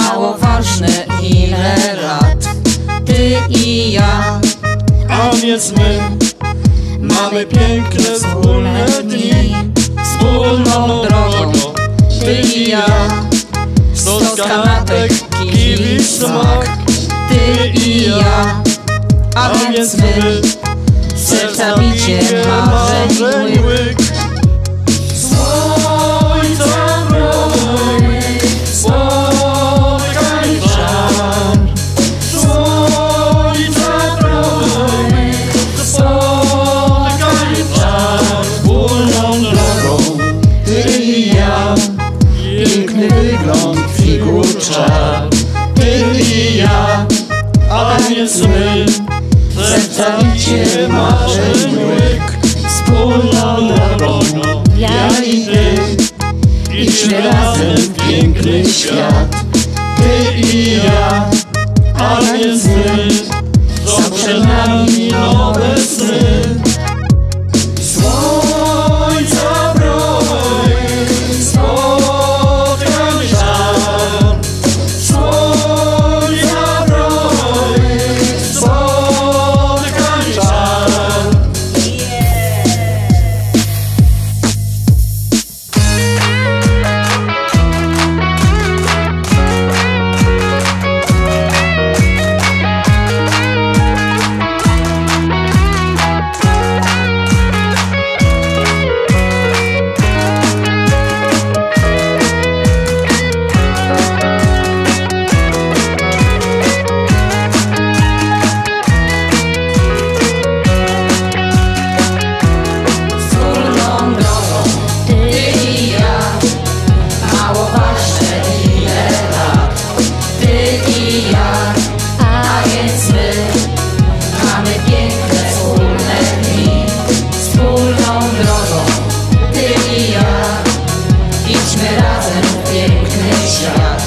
mało ważne ile lat. Ty i ja, a więc my Mamy piękne wspólne dni. Wspólną drogą, ty i ja Stos kanatek, kiwi smak. Ty i ja, a więc my Serca bicie marzeń łyk. Czar Ty i ja A więc my bicie marzeń łyk Wspólną drogą Ja i ty Idźmy razem w piękny świat Ty i ja razem piękny świat.